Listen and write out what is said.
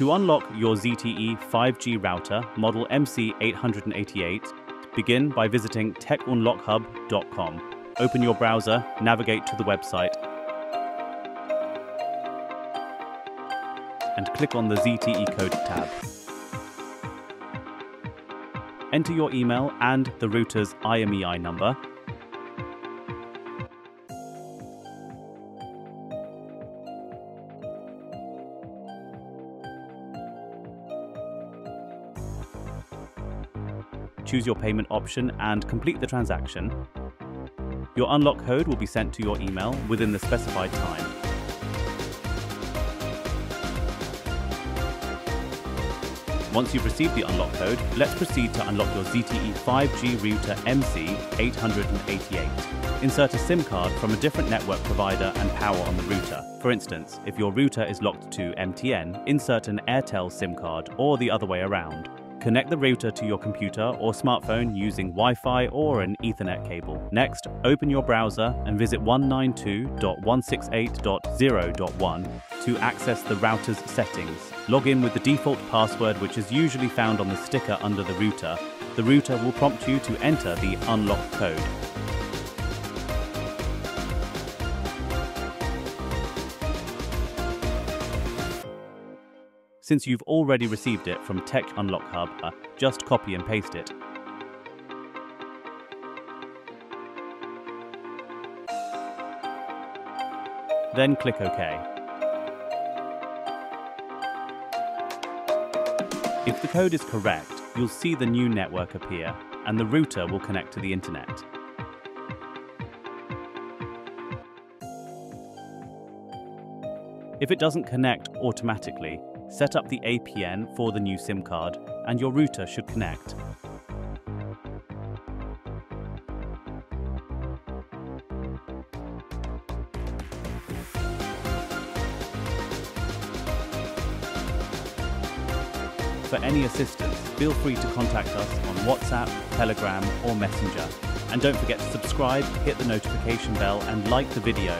To unlock your ZTE 5G router model MC888, begin by visiting techunlockhub.com. Open your browser, navigate to the website, and click on the ZTE Code tab. Enter your email and the router's IMEI number. Choose your payment option and complete the transaction. Your unlock code will be sent to your email within the specified time. Once you've received the unlock code, let's proceed to unlock your ZTE 5G router MC888. Insert a SIM card from a different network provider and power on the router. For instance, if your router is locked to MTN, insert an Airtel SIM card or the other way around. Connect the router to your computer or smartphone using Wi-Fi or an Ethernet cable. Next, open your browser and visit 192.168.0.1 to access the router's settings. Log in with the default password which is usually found on the sticker under the router. The router will prompt you to enter the unlock code. Since you've already received it from Tech Unlock Hub, uh, just copy and paste it. Then click OK. If the code is correct, you'll see the new network appear and the router will connect to the internet. If it doesn't connect automatically, set up the APN for the new SIM card and your router should connect. For any assistance, feel free to contact us on WhatsApp, Telegram or Messenger. And don't forget to subscribe, hit the notification bell and like the video